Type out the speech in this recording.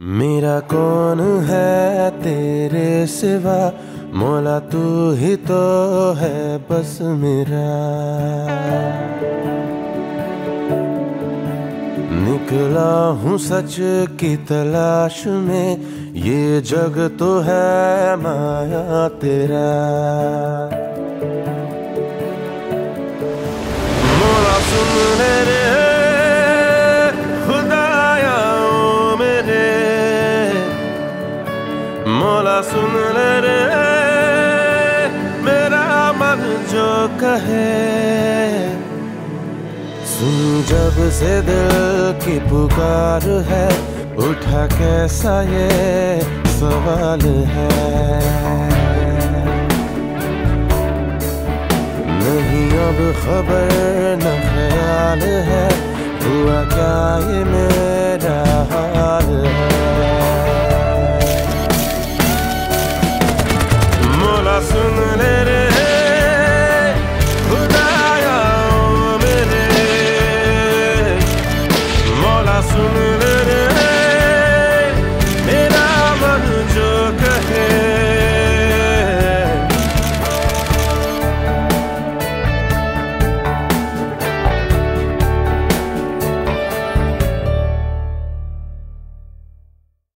मेरा कौन है तेरे सिवा? मोला तू ही तो है बस मेरा। निकला हूँ सच की तलाश में, ये जग तो है माया तेरा। मौला सुन ले रे, मेरा मन जो कहे। सुन जब से दिल की पुकार है, उठा कैसा ये सवाल है। नहीं, अब खबर न ख्याल है, हुआ क्या ये मेरा